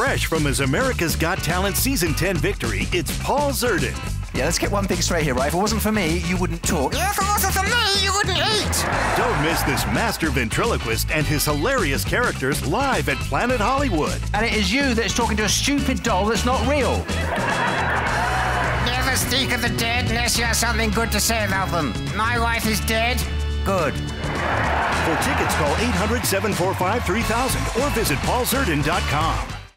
Fresh from his America's Got Talent Season 10 victory, it's Paul Zerdin. Yeah, let's get one thing straight here, right? If it wasn't for me, you wouldn't talk. If it wasn't for me, you wouldn't eat. Don't miss this master ventriloquist and his hilarious characters live at Planet Hollywood. And it is you that's talking to a stupid doll that's not real. Never speak of the dead unless you have something good to say about them. My wife is dead. Good. For tickets, call 800 745 3000 or visit paulzerdin.com.